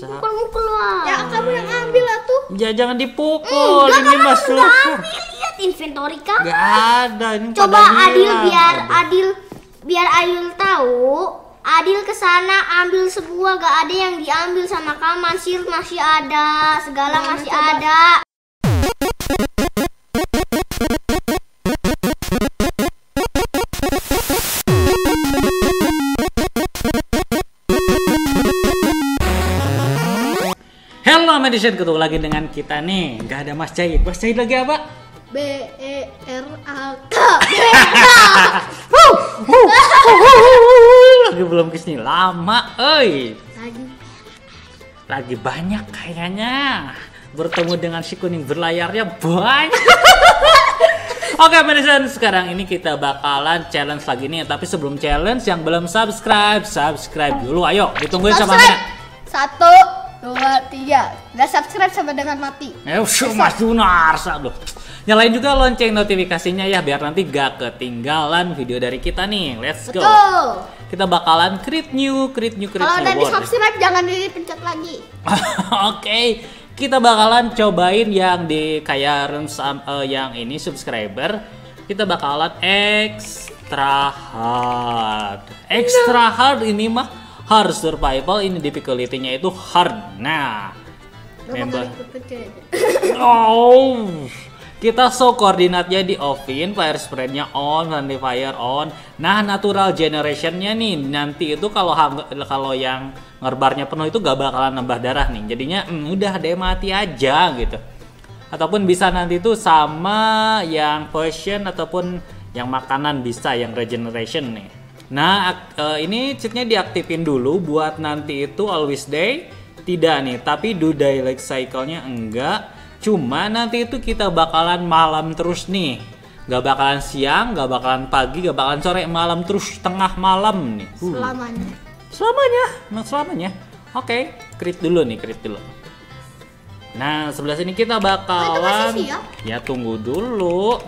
Mukul-mukul lah. Ya kamu yang ambil lah tuh. Ya jangan dipukul, Enggak, ini kamu mas nggak ambil. Lihat inventory kamu. Gak ada, ini Coba Adil hilang. biar Aduh. Adil biar Adil tahu. Adil ke sana ambil semua gak ada yang diambil sama kamu Mansir masih ada segala Mana masih coba? Ada Hello Medicine, ketemu lagi dengan kita nih. Gak ada Mas Jahid, Mas Jahid lagi apa? B E R A K. lagi belum ke sini, lama oi. Lagi. Lagi banyak kayaknya. Bertemu dengan si kuning berlayarnya banyak. Oke Medicine, sekarang ini kita bakalan challenge lagi nih. Tapi sebelum challenge, yang belum subscribe, subscribe dulu. Ayo, ditungguin sama Subscribe. Mina Satu, dua, tiga. Gak subscribe sampai dengan mati. Eh, Mas Junarsa loh. Nyalain juga lonceng notifikasinya ya biar nanti gak ketinggalan video dari kita nih. Let's go. Betul. Kita bakalan create new, create new, create Kalau new udah di world. subscribe jangan dipencet lagi. Oke, kita bakalan cobain yang di kayak eh, yang ini subscriber. Kita bakalan extra hard. Extra hard ini mah hard survival ini difficulty-nya itu hard. Nah, member. Oh, kita so koordinatnya di offin, fire spreadnya on, friendly fire on. Nah, natural generationnya nih nanti itu kalau kalau yang ngerbarnya penuh itu gak bakalan nambah darah nih. Jadinya hmm, udah deh mati aja gitu. Ataupun bisa nanti itu sama yang potion ataupun yang makanan bisa yang regeneration nih. Nah, eh, ini cheatnya diaktifin dulu buat nanti itu always day tidak nih, tapi do daylight cycle-nya enggak. Cuma nanti itu kita bakalan malam terus nih. Gak bakalan siang, gak bakalan pagi, gak bakalan sore, malam terus tengah malam nih. Uh. Selamanya. Selamanya, selamanya. Oke, crit dulu nih, crit dulu. Nah, sebelah sini kita bakalan masih siang? ya tunggu dulu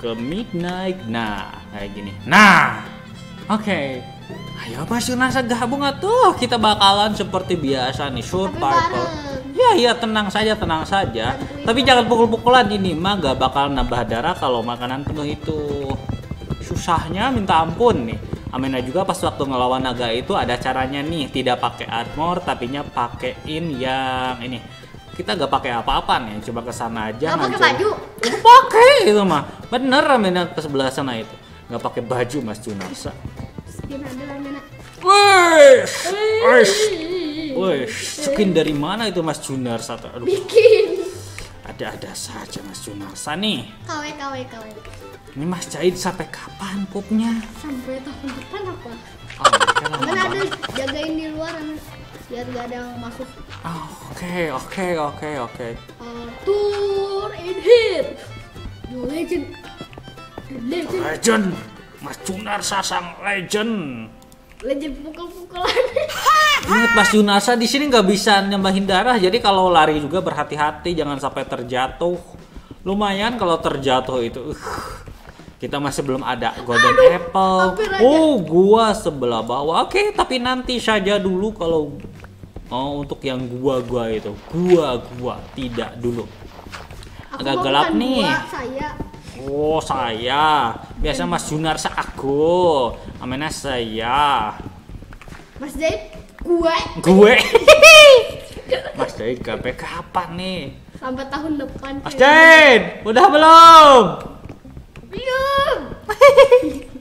ke midnight. Nah, kayak gini. Nah, oke. Ayo Mas Yunasa gabung atuh. Kita bakalan seperti biasa nih, survival. bareng. Ya, ya tenang saja, tenang saja. Bantuin Tapi jangan pukul-pukulan ini mah gak bakal nambah darah kalau makanan penuh itu. Susahnya minta ampun nih. Amena juga pas waktu ngelawan naga itu ada caranya nih, tidak pakai armor tapinya pakein yang ini. Kita gak pakai apa-apa nih, coba ke sana aja. Gak pakai baju. Pakai itu mah. Bener Amena ke sebelah sana itu. Gak pakai baju Mas Junarsa. Wih, wih, wih, skin dari mana itu Mas Junarsa? Aduh, Bikin. ada-ada saja Mas Junarsa nih. KW KW KW. Ini Mas Jahid sampai kapan popnya? Sampai tahun depan apa? Oh, kan ada jagain di luar biar gak ada yang masuk. Oh, Oke, oke, oke, oke. Uh, tour in here. The legend. Legend. Legend, Mas Junarsa sang legend. Legend pukul-pukulan. Ingat Mas Junarsa di sini nggak bisa nambahin darah, jadi kalau lari juga berhati-hati, jangan sampai terjatuh. Lumayan kalau terjatuh itu. uh, kita masih belum ada golden apple. hampir aja. Oh, gua sebelah bawah. Oke, tapi nanti saja dulu kalau oh, untuk yang gua-gua itu. Gua-gua tidak dulu. Agak gelap nih. gua, saya. Oh, saya. Biasa Mas Junarsa aku. Amena saya. Mas Zaid, gue Gue. Mas Jaid sampai kapan nih? sampai tahun depan. Mas. Jaid, udah belum? Belum.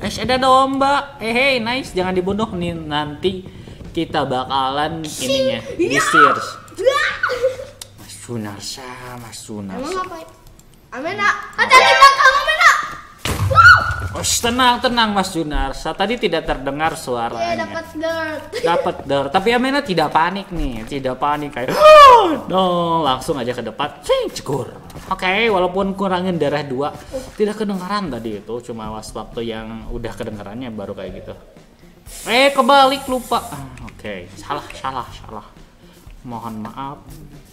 Eh, ada domba. Eh, hey, nice. Jangan dibunuh nih nanti kita bakalan ininya disir. Mas Junarsa, Mas Emang Junarsa. Amena, hati-hati belakang Amena. Wow. Oh, tenang, tenang Mas Junarsa. Tadi tidak terdengar Iya suaranya. dapat dirt. dapat der tapi Amena tidak panik nih tidak panik kayak no langsung aja ke depan cing cekur oke walaupun kurangin darah dua tidak kedengaran tadi itu cuma was waktu yang udah kedengarannya baru kayak gitu eh kebalik lupa Ah, oke salah salah salah mohon maaf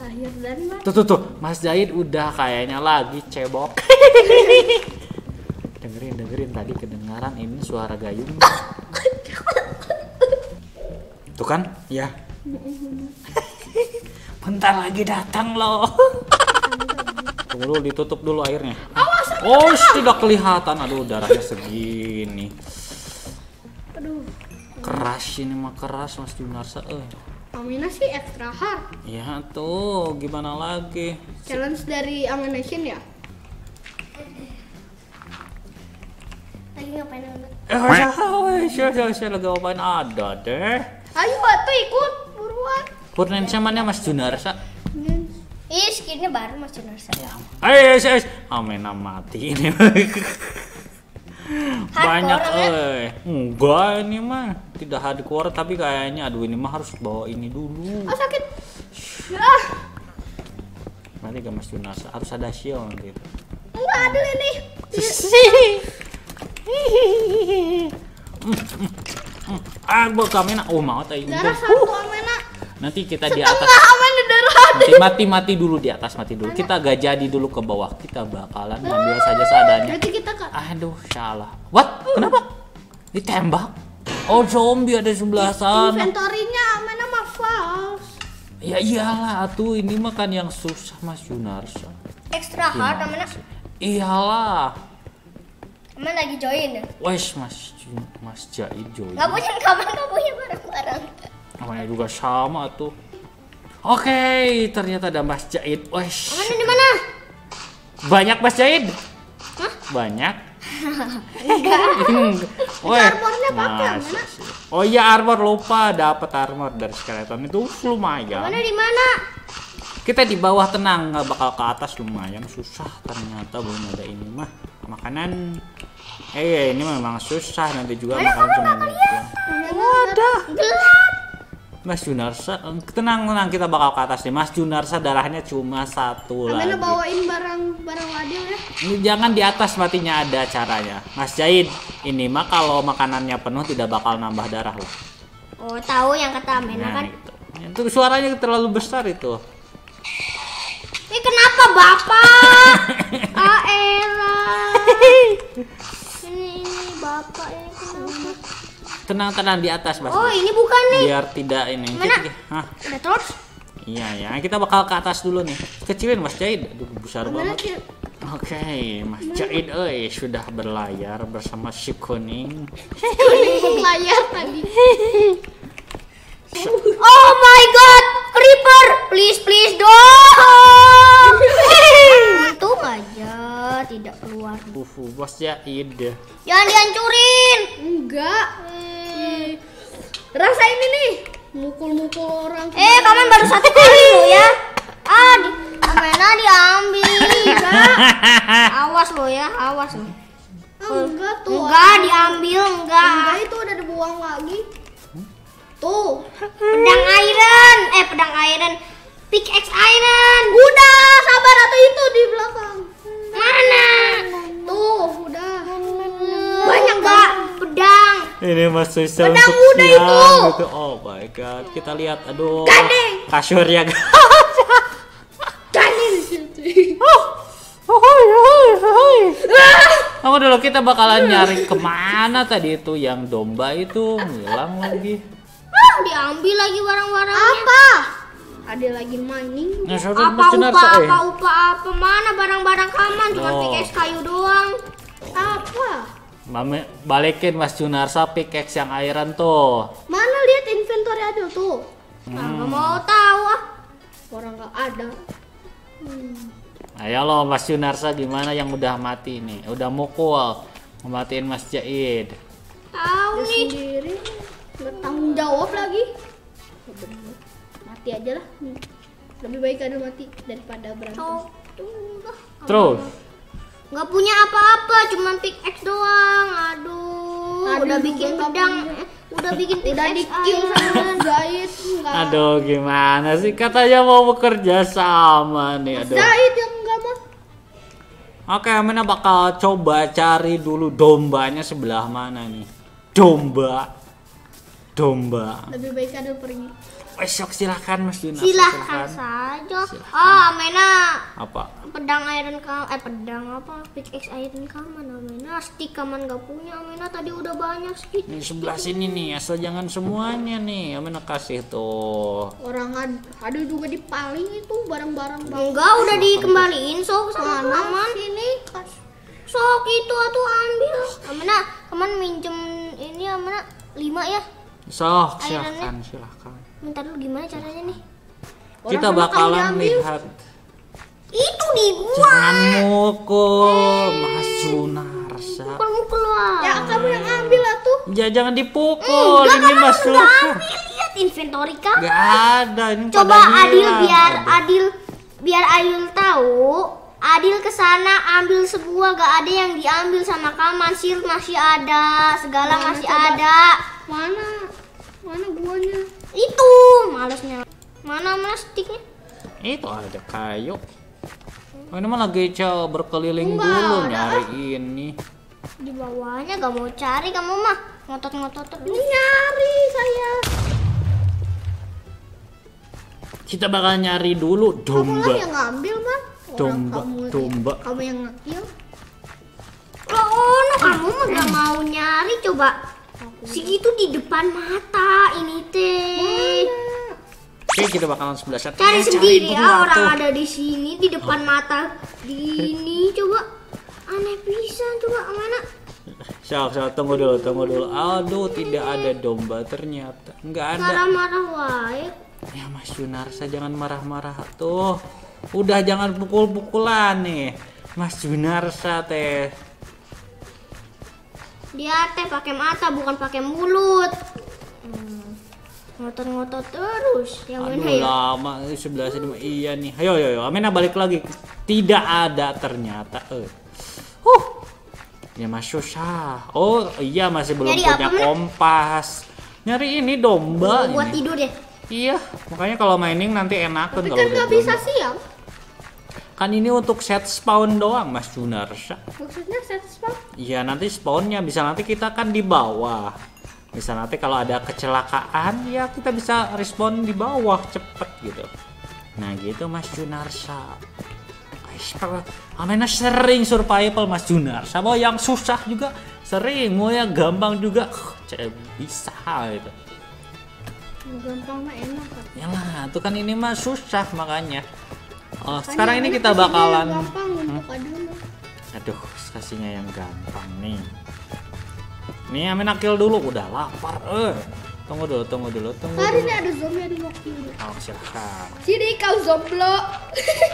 Lahir dari mana? tuh tuh tuh Mas Zaid udah kayaknya lagi cebok dengerin dengerin tadi kedengaran ini suara gayung tuh kan ya Bentar lagi datang loh. Tunggu dulu, ditutup dulu airnya. Oh, tidak kelihatan. Aduh, darahnya segini. Aduh. Keras ini mah keras Mas Junarsa. Eh. Amina sih extra hard. Ya tuh, gimana lagi? Challenge dari Amination ya? Lagi ngapain Amina? Eh, saya saya saya lagi ngapain ada deh. Ayo tuh ikut buruan. Purnensia mana Mas Junarsa? Ih, skinnya baru Mas Junarsa. Ayo, ayo, ayo. Amena mati ini. Banyak eh. Enggak ini mah tidak hardcore tapi kayaknya aduh ini mah harus bawa ini dulu. Oh sakit. Ah, Nanti gak Mas Junarsa harus ada shield gitu. enggak ada ini. Ah, gua kamera. Oh, mau tadi. Amina. Nanti kita di atas. Mati mati mati dulu di atas mati dulu. Kita gak jadi dulu ke bawah. Kita bakalan ngambil saja seadanya. Berarti kita kan Aduh, salah. What? Kenapa? Ditembak? Oh, zombie ada sebelah sana. inventory-nya Amina mah false. Ya iyalah tuh ini mah kan yang susah Mas Junarsa. Extra hard Amina. Iyalah. Amina lagi join ya? Wes Mas Mas Jaid Joy. Gak punya kapan gak punya barang-barang. Namanya juga sama tuh. Oke, ternyata ada Mas Jaid. Wes. Amina di mana? Banyak Mas Jaid? Banyak? Enggak. Weh, armornya pakai, masa sih? Oh iya armor lupa dapat armor dari skeleton itu lumayan. Mana di mana? Kita di bawah tenang nggak bakal ke atas lumayan susah ternyata belum ada ini mah makanan. Eh ini memang susah nanti juga makanan cuma Wadah. Gelap. Mas Junarsa tenang tenang kita bakal ke atas nih Mas Junarsa darahnya cuma satu Amina lagi. bawain barang-barang Wadil ya. Jangan di atas matinya ada caranya. Mas Jaid, ini mah kalau makanannya penuh tidak bakal nambah darah loh. Oh, tahu yang kata Amina Nah, kan? itu. Itu suaranya terlalu besar itu. Ini kenapa Bapak? ah. Ini, ini Bapak ini kenapa? Tenang-tenang di atas, Mas. Oh, ini bukan nih. Biar tidak ini. Mana? Hah? Ada torch? Iya ya, kita bakal ke atas dulu nih. Kecilin Mas Jaid. Aduh, besar banget. Oke, Mas Jaid eh sudah berlayar bersama si kuning. layar tadi. Oh my god, Creeper, please please dong. Untung aja tidak keluar. Uh, Mas Jaid. Jangan dihancurin. Enggak. Rasa ini nih. Mukul-mukul orang. Eh, kamu baru satu kali lo ya. Ah, di, Amena diambil. Awas lo ya, awas lo. Enggak tuh. Enggak diambil, enggak. Enggak itu udah dibuang lagi. Tuh. Pedang iron, eh pedang iron. Pickaxe iron. Udah, sabar atau itu di belakang. Mana? Ini Mas susah Pedang untuk muda siang itu. gitu. Oh my god, kita lihat. Aduh. Gandeng. Kasur ya. guys. Tadi di dulu kita bakalan nyari ke mana tadi itu yang domba itu hilang lagi. Ah, diambil lagi barang-barangnya. Apa? Ada lagi mining. Nah, Apa upa, eh. apa upa, apa mana barang-barang kaman cuma Oh. pickaxe kayu doang. Apa? Mame, balikin Mas Junarsa pickaxe yang iron tuh. Mana lihat inventory Adil tuh? Nah, nggak mau tahu ah. Orang nggak ada. Ayo lo Mas Junarsa gimana yang udah mati nih? Udah mukul. Ngematiin Mas Jaid. Tahu nih. sendiri nggak tanggung jawab lagi. Ya. Mati aja lah. Hmm. Lebih baik ada mati daripada berantem. Tuh. Terus. Nggak punya apa-apa, cuma pickaxe doang. Aduh, Aduh, udah bikin pedang, eh, udah bikin Udah di kill sama nggak. Aduh gimana sih katanya mau bekerja sama nih. Aduh. Zahid yang nggak mau. Oke, Amina bakal coba cari dulu dombanya sebelah mana nih. Domba. Domba. Lebih baik ada pergi. Eh, sok silahkan Mas Junar. Silahkan saja. Ah, Amena Apa? Pedang iron kaman eh pedang apa pickaxe iron kaman Amena stick kaman gak punya Amena tadi udah banyak stick Di sebelah sini nih, asal jangan semuanya nih. Amena kasih tuh. Orang ad- ada juga di paling itu barang-barang bang. enggak udah dikembaliin sok sama Mana kaman ini? Sok itu atuh ambil Amena kaman minjem ini Amena lima ya Sok, silahkan, silahkan. minta dulu gimana caranya nih Kita Orang sama bakalan kamu diambil. lihat. Itu di gua Jangan mukul Mas Junarsa. bukan mukul lah Ya kamu yang ambil lah tuh. Ya jangan dipukul, ini Mas Junarsa. Ambil, lihat inventory kan Gak ada, ini Coba Adil hilang. biar Aduh. Adil biar Ayul tahu. Adil ke sana ambil semua gak ada yang diambil sama kaman shield masih ada segala Mana masih coba? ada Mana? Mana guanya? itu malesnya mana mana sticknya Itu ada kayu. Oh, ini mah lagi coba berkeliling Enggak, dulu ada. nyari ini. di bawahnya gak mau cari kamu mah ngotot ngotot Ini terus nyari saya. Kita bakal nyari dulu Kamu domba. yang ngambil bang. Orang Domba, kamu, domba. Kamu yang ngambil. oh, oh no, kamu mah gak mau nyari coba segitu di depan mata ini teh Oke, kita bakalan sebelah satu. cari Eh, sendiri dulu ya orang ada di sini di depan mata gini coba aneh pisan coba mana Sok, sok, tunggu dulu, tunggu dulu. Aduh, tidak ada domba ternyata. Nggak ada. marah-marah wae Ya Mas Junarsa jangan marah-marah tuh. Udah jangan pukul-pukulan nih. Mas Junarsa teh. dia teh pakai mata bukan pakai mulut Hmm. Ngotot-ngotot terus yang Aduh mana ya lama sebelah sini iya nih. Ayo ayo ayo. Amena balik lagi. Tidak ada ternyata. Eh. Huh. Ya Mas susah. Oh iya masih belum Nyari punya apa, kompas. Nyari ini domba buat ini. tidur ya Iya, makanya kalau mining nanti enakan Tapi kalau kan nggak bisa siang. Kan ini untuk set spawn doang Mas Junarsa. Maksudnya set spam. Iya nanti spawnnya bisa nanti kita kan di bawah. Bisa nanti kalau ada kecelakaan ya kita bisa respon di bawah cepet gitu. Nah gitu Mas Junarsa. Amena sering survival Mas Junarsa. Mau yang susah juga sering, mau yang gampang juga cek bisa gitu. Gampang mah enak. kan. Ya lah, itu kan ini mah susah makanya. Oh, Makanya sekarang ini kita bakalan Gampang untuk dulu. Aduh, kasihnya yang gampang nih. Nih, Amin akil dulu, udah lapar. Eh, tunggu dulu, tunggu dulu, tunggu Hari dulu. ini ada zombie ada monkey. Oh, silahkan. Sini kau zomblo.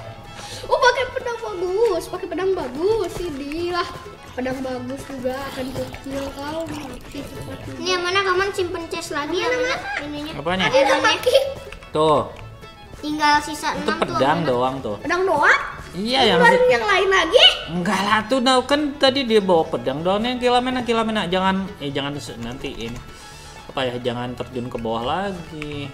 oh pakai pedang bagus, pakai pedang bagus. Sini lah. Pedang bagus juga akan kecil kau mati cepat. ini yang mana kaman simpen chest lagi yang mana ininya Apanya? Ada pakai Tuh, tinggal sisa itu 6 tuh pedang doang tuh. pedang doang. Iya, yang Keluarin yang lain lagi. enggak lah tuh, nah, kan tadi dia bawa pedang doang yang kilamena kilamena jangan eh jangan nanti ini apa ya jangan terjun ke bawah lagi.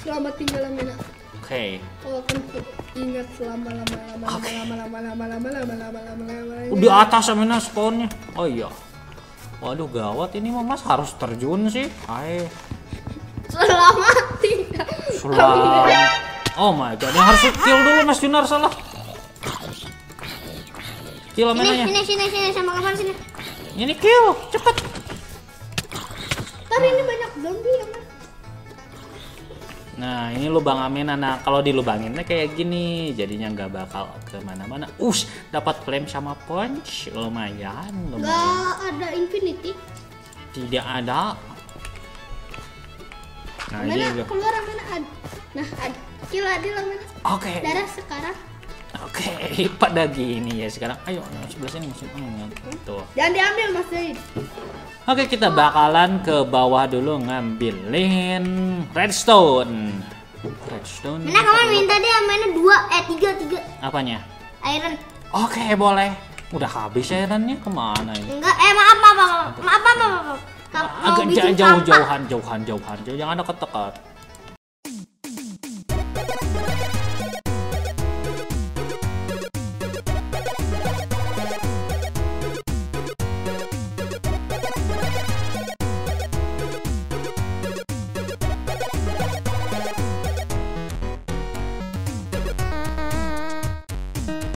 Selamat tinggal Amina. Oke. Akan ku ingat selama lama lama lama Oke. lama lama lama lama lama lama lama lama. Udah atas Amina spawnnya. Oh iya. Waduh gawat ini mah Mas harus terjun sih. Ayo. Selamat tinggal. Selam. Oh my god, yang harus kill dulu Mas Junar salah. Kill mananya? sini sini sini sama kaman sini Ini kill, cepet. Ntar ini banyak zombie ya mas. Nah, ini lubang Amena. Nah, kalau dilubanginnya kayak gini, jadinya nggak bakal ke mana-mana. Us, dapat flame sama punch, lumayan, lumayan. Gak ada infinity. Tidak ada. Nah, ini Mana juga. keluar mana ada. Nah ada. Kill adil. Oke. Darah sekarang. Oke, pada gini ya sekarang. Ayo, sebelah sini musim. Hmm, tuh. Jangan diambil mas. Oke, kita bakalan ke bawah dulu ngambilin redstone. Redstone. mana kaman minta deh mana dua eh tiga tiga Apanya? iron Oke, boleh. Udah habis ironnya ke mana ini? enggak eh maaf maaf maaf maaf maaf maaf, maaf. Agak jauh, jauhan, jauhan, jauhan, jauh. Jangan dekat-dekat.